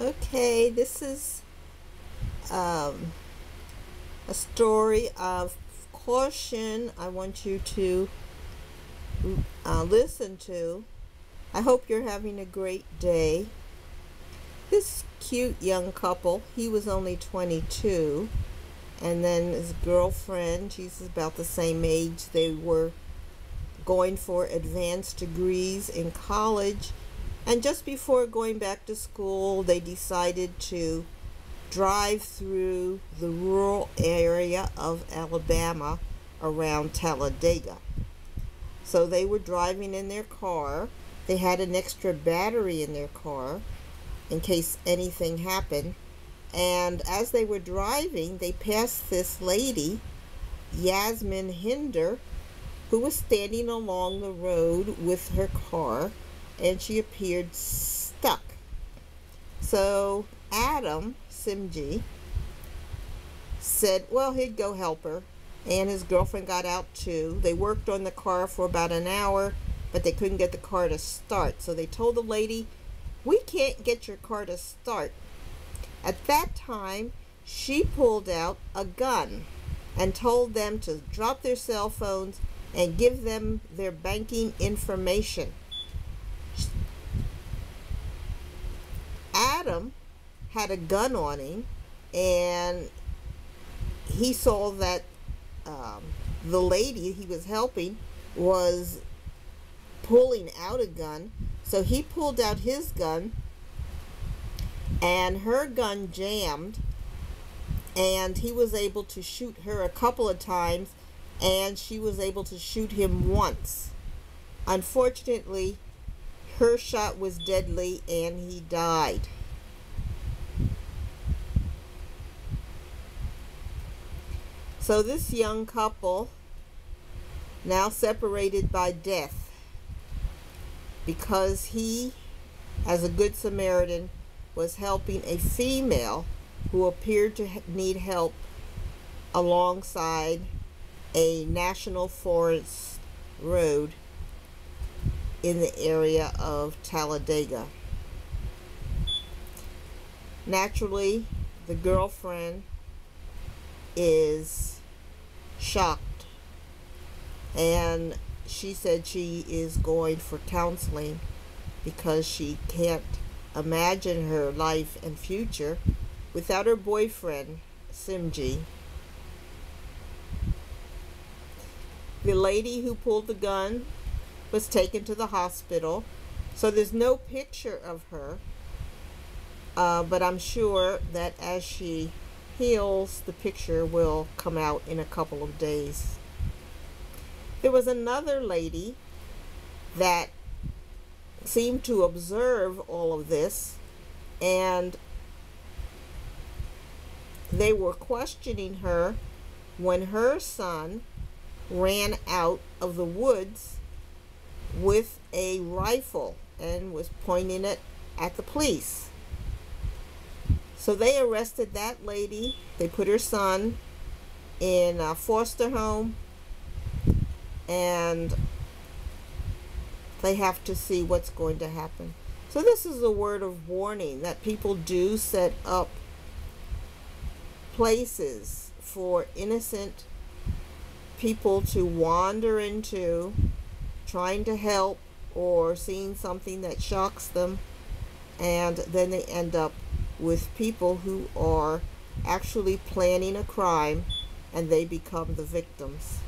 Okay, this is um, a story of caution I want you to uh, listen to. I hope you're having a great day. This cute young couple, he was only 22, and then his girlfriend, she's about the same age, they were going for advanced degrees in college and just before going back to school, they decided to drive through the rural area of Alabama around Talladega. So they were driving in their car. They had an extra battery in their car in case anything happened. And as they were driving, they passed this lady, Yasmin Hinder, who was standing along the road with her car and she appeared stuck. So Adam Simjee said, well, he'd go help her. And his girlfriend got out too. They worked on the car for about an hour, but they couldn't get the car to start. So they told the lady, we can't get your car to start. At that time, she pulled out a gun and told them to drop their cell phones and give them their banking information. Adam had a gun on him and he saw that um, the lady he was helping was pulling out a gun. So he pulled out his gun and her gun jammed and he was able to shoot her a couple of times and she was able to shoot him once. Unfortunately, her shot was deadly and he died. So this young couple, now separated by death, because he, as a good Samaritan, was helping a female who appeared to need help alongside a national forest road in the area of Talladega. Naturally, the girlfriend is shocked and she said she is going for counseling because she can't imagine her life and future without her boyfriend, Simjee. The lady who pulled the gun was taken to the hospital. So there's no picture of her. Uh, but I'm sure that as she heals, the picture will come out in a couple of days. There was another lady that seemed to observe all of this and they were questioning her when her son ran out of the woods with a rifle and was pointing it at the police. So they arrested that lady. They put her son in a foster home and they have to see what's going to happen. So this is a word of warning that people do set up places for innocent people to wander into trying to help or seeing something that shocks them and then they end up with people who are actually planning a crime and they become the victims.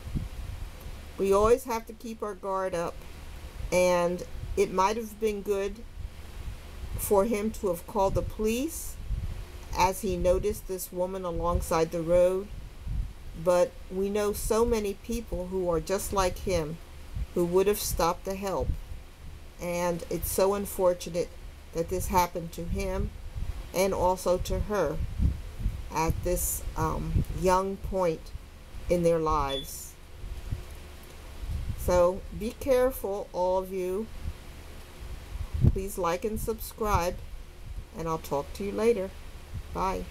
We always have to keep our guard up and it might have been good for him to have called the police as he noticed this woman alongside the road but we know so many people who are just like him who would have stopped to help. And it's so unfortunate that this happened to him and also to her at this um, young point in their lives. So be careful, all of you. Please like and subscribe, and I'll talk to you later. Bye.